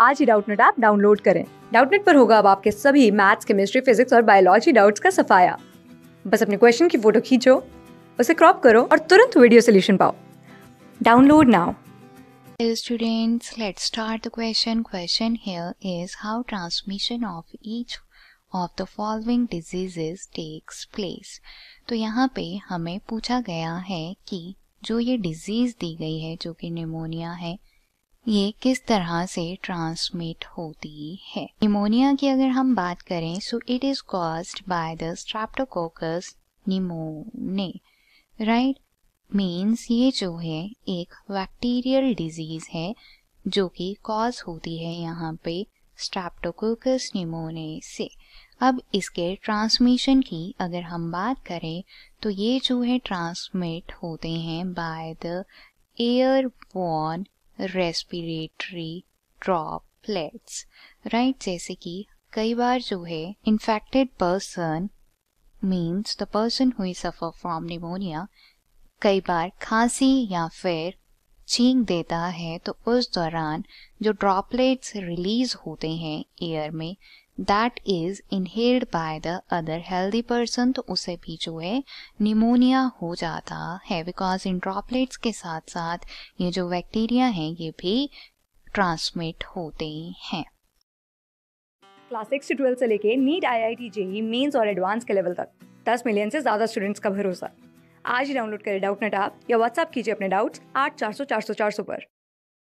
आज ही Doubtnut app download करें डाउटनेट पर होगा अब आपके सभी मैथ्स केमिस्ट्री फिजिक्स और बायोलॉजी डाउट्स का सफाया बस अपने क्वेश्चन की फ़ोटो खींचो उसे क्रॉप करो और तुरंत वीडियो सोल्यूशन पाओ download now students, let's start the question. Question here is how transmission of each of the following diseases takes place. तो यहाँ पे हमें पूछा गया है कि जो ये डिज़ीज़ दी गई है जो कि निमोनिया है ये किस तरह से ट्रांसमिट होती है? निमोनिया की अगर हम बात करें so it is caused by the streptococcus pneumoniae right means ये जो है, एक बैक्टीरियल डिज़ीज़ है, जो कि कॉज होती है यहाँ पे स्ट्रेप्टोकोकस निमोने से। अब इसके ट्रांसमिशन की अगर हम बात करें तो ये जो है ट्रांसमिट होते हैं by the airborne respiratory droplets right जैसे कि कई बार जो है infected person means the person who suffer from pneumonia कई बार खांसी या फिर छींक देता है तो उस दौरान जो ड्रॉपलेट्स रिलीज़ होते हैं एयर में that is inhaled by the other healthy person तो उसे भी जो है निमोनिया हो जाता है बिकॉज़ इन ड्रॉपलेट्स के साथ साथ ये जो बैक्टीरिया हैं, ये भी ट्रांसमिट होते हैं। क्लास सिक्स से ट्वेल्थ से लेके NEET I I T JEE mains और एडवांस के लेवल तक, दस मिलियन से ज़्यादा स्टूडेंट्स का भरोसा। आज ही डाउनलोड करें डाउट नेट ऐप या व्हाट्सअप कीजिए अपने डाउट्स आठ चार सौ चार सौ चार सौ पर।